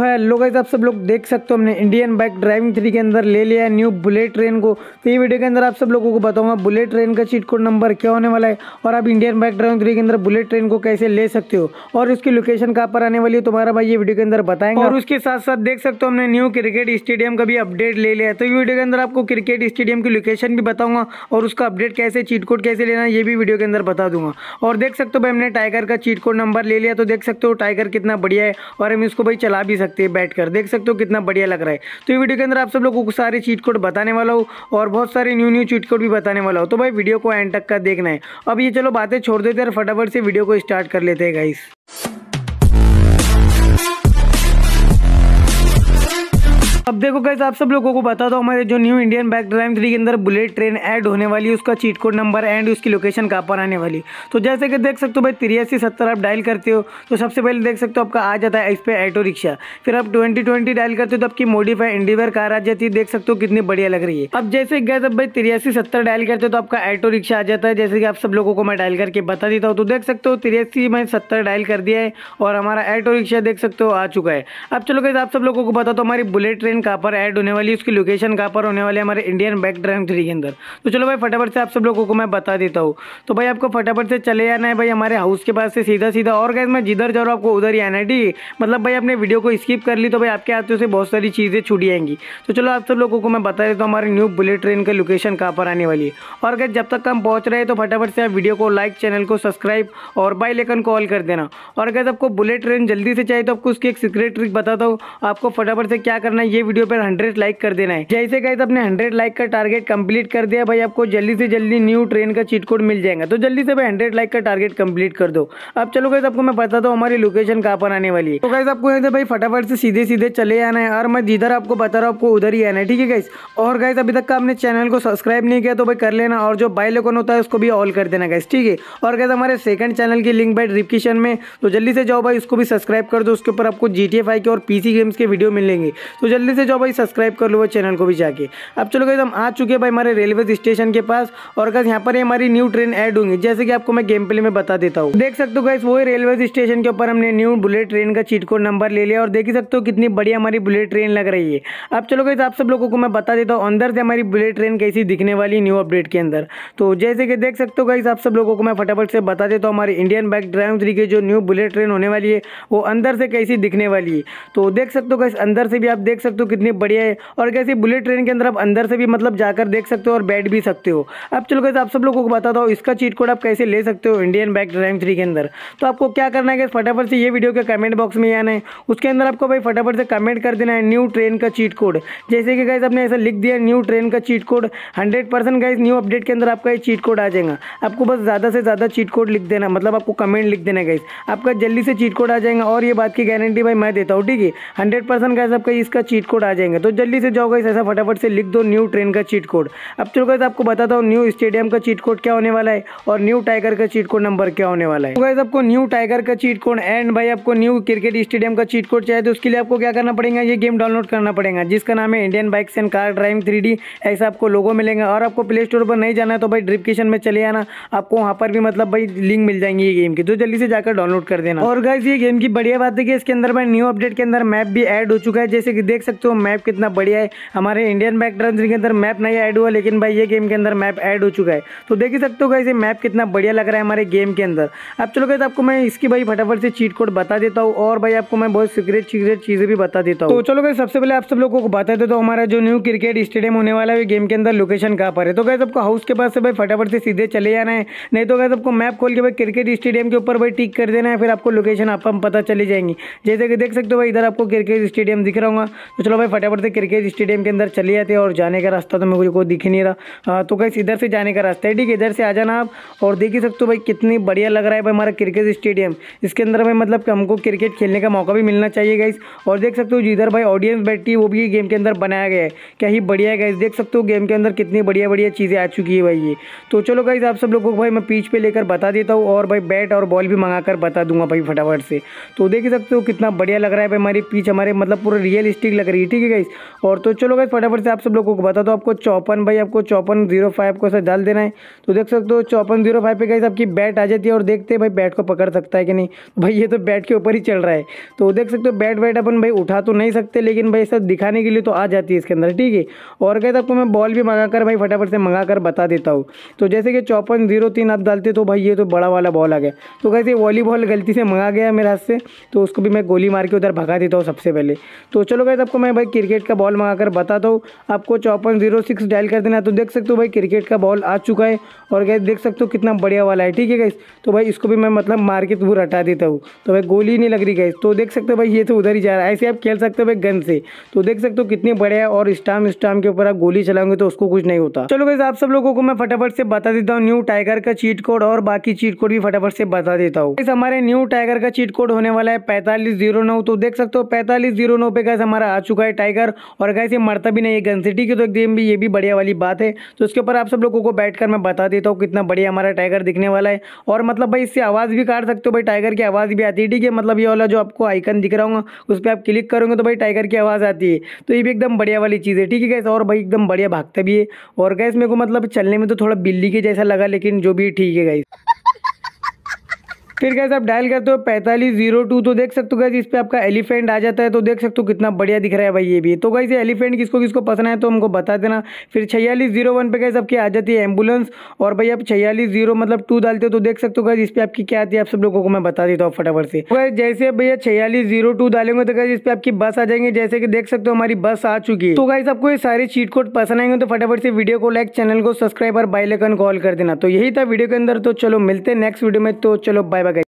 Hello guys आप सब लोग देख सकते हो, हमने इंडियन बाइक ड्राइविंग थ्री के अंदर ले लिया है न्यू बुलेट ट्रेन को। तो ये वीडियो के अंदर आप सब लोगों को बताऊँगा बुलेट ट्रेन का चीट कोड नंबर क्या होने वाला है और आप इंडियन बाइक ड्राइविंग थ्री के अंदर बुलेट ट्रेन को कैसे ले सकते हो और उसकी लोकेशन कहाँ पर आने वाली है तुम्हारा भाई ये वीडियो के अंदर बताएँगे। और उसके साथ साथ देख सकते हो, हमने न्यू क्रिकेट स्टेडियम का भी अपडेट ले लिया है। तो ये वीडियो के अंदर आपको क्रिकेट स्टेडियम की लोकेशन भी बताऊँगा और उसका अपडेट कैसे चीट कोड कैसे लेना है, ये भी वीडियो के अंदर बता दूँगा। और देख सकते हो भाई, हमने टाइगर का चीट कोड नंबर ले लिया तो देख सकते हो टाइगर कितना बढ़िया है और हम इसको भाई चला भी सकते हैं, बैठ देख सकते हो कितना बढ़िया लग रहा है। तो ये वीडियो के अंदर आप सब लोगों को सारे चीट कोड बताने वाला हूँ और बहुत सारे न्यू न्यू चीट कोड भी बताने वाला हूँ। तो भाई वीडियो को एंड तक का देखना है। अब ये चलो बातें छोड़ देते हैं फटाफट से वीडियो को स्टार्ट कर लेते हैं गाइस अब देखो कैसे आप सब लोगों को बता दो, हमारे जो new Indian back drive three के अंदर बुलेट ट्रेन ऐड होने वाली है, उसका चीट कोड नंबर एंड उसकी लोकेशन कहाँ पर आने वाली तो जैसे कि देख सकते हो भाई तिरासी सत्तर आप डायल करते हो तो सबसे पहले देख सकते हो आपका आ जाता है इस पर ऑटो रिक्शा फिर आप ट्वेंटी ट्वेंटी डायल करते हो तो आपकी मोडिफाई इंडिवर कार आ जाती है, देख सकते हो कितनी बढ़िया लग रही है। अब जैसे गए अब भाई तिरासी सत्तर डायल करते हो तो आपका ऑटो रिक्शा आ जाता है, जैसे कि आप सब लोगों को मैं डायल करके बता देता हूँ। तो देख सकते हो तिरासी में सत्तर डायल कर दिया है, और हमारा ऑटो रिक्शा देख सकते हो आ चुका है। अब चलो कैसे आप सब लोगों को बता दो, हमारी बुलेट ट्रेन कहाँ पर ऐड होने वाली है, उसकी लोकेशन कहाँ पर होने वाली है, हमारे इंडियन बैक ड्राइव थ्री के अंदर। तो चलो भाई, फटाफट से आप सब लोगों को मैं बता देता हूँ। तो भाई, आपको फटाफट से चले जाना है भाई हमारे हाउस के पास से सीधा सीधा। और गैस मैं जिधर जा रहा हूँ, आपको उधर ही आना है, ठीक मतलब भाई अपने वीडियो को स्किप कर ली तो भाई आपके हाथों से बहुत सारी चीज़ें छूट जाएँगी। तो चलो आप सब लोगों को मैं बता देता हूँ, हमारे न्यू बुलेट ट्रेन का लोकेशन कहाँ पर आने वाली है। और गैस जब तक हम पहुँच रहे तो फटाफट से आप वीडियो को लाइक चैनल को सब्सक्राइब और बाई लेकन को ऑल कर देना। और गैस आपको बुलेट ट्रेन जल्दी से चाहिए तो आपको उसकी एक सीक्रेट ट्रिक बताता हूँ। आपको फटाफट से क्या करना है, ये वीडियो पर हंड्रेड लाइक कर देना है। जैसे गाइस अपने 100 लाइक का टारगेट कंप्लीट कर दिया भाई आपको जल्दी से जल्दी न्यू ट्रेन का चीट कोड मिल जाएगा। तो जल्दी से भाई 100 लाइक का टारगेट कंप्लीट कर दो। अब चलो गाइस आपको मैं बताता हूँ हमारी लोकेशन कहाँ पर आने वाली है। तो गाइस आपको यहाँ भाई फटाफट से सीधे सीधे चले आना है और मैं जिधर आपको बता रहा हूँ, आपको उधर ही आना है, ठीक है गाइस और गाइस अभी तक का आपने चैनल को सब्सक्राइब नहीं किया तो भाई कर लेना और जो बाई लेकन होता है, उसको भी ऑल कर देना गाइस ठीक है? और गाइस हमारे सेकंड चैनल की लिंक भाई डिस्क्रिप्शन में तो जल्दी से जाओ भाई, उसको भी सब्सक्राइब कर दो, उसके ऊपर आपको जी टी के और पीसी गेम्स के वीडियो मिलेंगे। तो जल्दी से जाओ भाई सब्सक्राइब कर लो वो चैनल को भी जाके। अब चलो गए हम आ चुके हैं भाई हमारे रेलवे स्टेशन के पास और गैस यहाँ पर हमारी न्यू ट्रेन ऐड होंगी। जैसे कि आपको मैं गेम प्ले में बता देता हूँ। देख सकते हो गैस वही रेलवे स्टेशन के ऊपर हमने न्यू बुलेट ट्रेन का चीट कोड नंबर ले लिया और देख सकते हो कितनी बढ़िया हमारी बुलेट ट्रेन लग रही है। अब चलो गैस आप सब लोगों को मैं बता देता हूँ, अंदर से हमारी बुलेट ट्रेन कैसी दिखने वाली न्यू अपडेट के अंदर। तो जैसे कि देख सकते हो गैस आप सब लोगों को मैं फटाफट से बता देता हूँ, हमारी इंडियन बाइक ड्राइव थ्री की जो न्यू बुलेट ट्रेन होने वाली है, वो अंदर से कैसी दिखने वाली है। तो देख सकते हो गैस अंदर से भी आप देख सकते हो कितनी बढ़िया है। और कैसे बुलेट ट्रेन के अंदर आप अंदर से भी मतलब जाकर देख सकते हो और बैठ भी सकते हो। अब चलो कैसे आप सब लोगों को बताता हूँ, इसका चीट कोड आप कैसे ले सकते हो इंडियन बैक ड्राइव थ्री के अंदर। तो आपको क्या करना है फटाफट से ये वीडियो के कमेंट बॉक्स में आना है। उसके अंदर आपको भाई फटाफट से कमेंट कर देना है न्यू ट्रेन का चीट कोड जैसे कि गाइज़ आपने ऐसा लिख दिया न्यू ट्रेन का cheat code hundred percent guys new update के अंदर आपका ये चीट कोड आ जाएगा। आपको बस ज़्यादा से ज़्यादा चीट कोड लिख देना मतलब आपको कमेंट लिख देना गाइज़ आपका जल्दी से चीट कोड आ जाएगा और ये बात की गारंटी भाई मैं देता हूँ, ठीक है? हंड्रेड परसेंट गाइज़ आपका इसका चीट कोड आ जाएँगे। तो जल्दी से जाओ गाइज़ ऐसा फटाफट से लिख दो न्यू ट्रेन का चीट कोड अब चलो गाइस आपको बताता हूँ न्यू स्टेडियम का चीट कोड क्या होने वाला है और न्यू टाइगर का चीट कोड नंबर क्या होने वाला है। तो गाइस आपको न्यू टाइगर का चीट कोड एंड भाई आपको न्यू क्रिकेट स्टेडियम का चीट कोड चाहिए तो उसके लिए आपको क्या करना पड़ेगा, ये गेम डाउनलोड करना पड़ेगा, जिसका नाम है Indian bikes and car driving three ऐसा आपको लोगो मिलेंगे और आपको प्ले स्टोर पर नहीं जाना है तो भाई डिस्क्रिप्शन में चले आना, आपको वहाँ पर भी मतलब भाई लिंक मिल जाएँगे ये गेम की। तो जल्दी से जाकर डाउनलोड कर देना। और गाइस ये गेम की बढ़िया बात है कि इसके अंदर भाई न्यू अपडेट के अंदर मैप भी ऐड हो चुका है, जैसे कि देख सकते हो मैप कितना बढ़िया है। हमारे इंडियन ड्राइविंग के अंदर मैप नहीं ऐड हुआ, लेकिन भाई ये गेम के अंदर मैप ऐड हो चुका है। तो देख ही सकते हो गाइस मैप कितना बढ़िया लग रहा है हमारे गेम के अंदर। अब चलो गाइस आपको मैं इसकी भाई फटाफट से चीट कोड बता देता हूँ, और भाई आपको मैं बहुत सीक्रेट सीक्रेट चीज़ें भी बता देता हूँ। तो चलो गाइस सबसे पहले आप सब लोगों को बता देता हूँ, हमारा जो न्यू क्रिकेट स्टेडियम होने वाला है गेम के अंदर लोकेशन कहाँ पर है। तो गाइस आपको हाउस के पास से भाई फटाफट से सीधे चले जाना है। नहीं तो गाइस आपको मैप खोल के भाई क्रिकेट स्टेडियम के ऊपर भाई टिक कर देना है, फिर आपको लोकेशन आप पता चली जाएँगी। जैसे कि देख सकते हो भाई, इधर आपको क्रिकेट स्टेडियम दिख रहा होगा। तो चलो भाई, फटाफट से क्रिकेट स्टेडियम के अंदर चले जाते हैं और जाने का रास्ता तो मेरे को दिख ही नहीं रहा। तो गाइस इधर से जाने का रास्ता है, ठीक है? इधर से आ जाना आप और देख ही सकते हो भाई, कितनी बढ़िया लग रहा है भाई हमारा क्रिकेट स्टेडियम इसके अंदर भाई मतलब कि हमको क्रिकेट खेलने का मौका भी मिलना चाहिए गाइस और देख सकते हो जिधर भाई ऑडियंस बैठती है, वो भी गेम के अंदर बनाया गया है। क्या ही बढ़िया है गाइस देख सकते हो गेम के अंदर कितनी बढ़िया बढ़िया चीज़ें आ चुकी है भाई ये। तो चलो गाइस आप सब लोगों को भाई मैं पीच पे लेकर बता देता हूँ और भाई बैट और बॉल भी मंगा कर बता दूँगा भाई फटाफट से। तो देख सकते हो कितना बढ़िया लग रहा है भाई हमारी पीच हमारे मतलब पूरा रियलिस्टिक लग रही रही ठीक है गाइस और तो चलो गाइस फटाफट से आप सब लोगों को बता दो, आपको चौपन भाई, आपको चौपन ज़ीरो फाइव को ऐसा डाल देना है. तो देख सकते हो चौपन ज़ीरो फाइव पे गाइस आपकी बैट आ जाती है और देखते हैं भाई बैट को पकड़ सकता है कि नहीं. भाई ये तो बैट के ऊपर ही चल रहा है. तो देख सकते हो बैट वैट अपन भाई उठा तो नहीं सकते, लेकिन भाई सब दिखाने के लिए तो आ जाती है इसके अंदर, ठीक है. और गैस आपको मैं बॉल भी मंगा कर भाई फटाफट से मंगा कर बता देता हूँ. तो जैसे कि चौपन ज़ीरो तीन आप डालते तो भाई ये तो बड़ा वाला बॉल आ गया. तो कैसे वॉलीबॉल गलती से मंगा गया मेरे हाथ से. तो उसको भी मैं गोली मार के उधर भगा देता हूँ सबसे पहले. तो चलो गैस आपको मैं भाई क्रिकेट का बॉल मंगा कर बताता हूँ। आपको चौपन ज़ीरो सिक्स डायल कर देना तो देख सकते हो भाई क्रिकेट का बॉल आ चुका है और गैस देख सकते हो कितना बढ़िया वाला है, ठीक है गैस तो भाई इसको भी मैं मतलब मार के दूर हटा देता हूँ। तो भाई गोली नहीं लग रही गैस तो देख सकते हो भाई ये तो उधर ही जा रहा है। ऐसे आप खेल सकते हो भाई गन से। तो देख सकते हो कितनी बढ़िया और स्टाम स्टाम के ऊपर आप गोली चलाओगे तो उसको कुछ नहीं होता। चलो गैस आप सब लोगों को मैं फटाफट से बता देता हूँ। न्यू टाइगर का चीट कोड और बाकी चीट कोड भी फटाफट से बता देता हूँ। हमारे न्यू टाइगर का चीट कोड होने वाला है पैंतालीस तो देख सकते हो पैंतालीस ज़ीरो नौ पे गैस हमारा आ चुका है टाइगर। और गैस ये मरता भी नहीं है गन से ठीक है तो एकदम भी, ये भी बढ़िया वाली बात है। तो उसके ऊपर आप सब लोगों को बैठ मैं बता देता हूँ कितना बढ़िया हमारा टाइगर दिखने वाला है। और मतलब भाई, इससे आवाज़ भी काट सकते हो भाई, टाइगर की आवाज़ भी आती है, ठीक है? मतलब ये वाला जो आपको आइकन दिख रहा होगा, उस पर आप क्लिक करोगे तो भाई, टाइगर की आवाज़ आती है। तो ये भी एकदम बढ़िया वाली चीज़ है, ठीक है गैस और भाई, एकदम बढ़िया भागता भी है। और गैस मेरे को मतलब चलने में तो थोड़ा बिल्ली के जैसा लगा, लेकिन जो भी ठीक है गैस फिर कैसे आप डायल करते हो पैंतालीस ज़ीरो टू तो देख सकते हो गैस इस पर आपका एलिफेंट आ जाता है तो देख सकते हो कितना बढ़िया दिख रहा है भाई ये भी। तो ये एलिफेंट किसको किसको पसंद है तो हमको बता देना। फिर छियालीस ज़ीरो वन पे गैस आपकी आ जाती है एंबुलेंस और भाई आप छियालीस ज़ीरो मतलब टू डालते हो तो देख सकते हो गैस इस पर आपकी क्या आती है, आप सब लोगों को मैं बता देता हूँ फटाफट से। तो जैसे भैया छियालीस ज़ीरो टू डालेंगे तो गैस इस पर आपकी बस आ जाएँगे, जैसे कि देख सकते हो हमारी बस आ चुकी है। तो गैस आपको ये सारे चीट कोड पसंद आएँगे तो फटाफट से वीडियो को लाइक चैनल को सब्सक्राइब और बाइलेकन कॉल कर देना। तो यही था वीडियो के अंदर तो चलो मिलते हैं नेक्स्ट वीडियो में तो चलो बाय बाय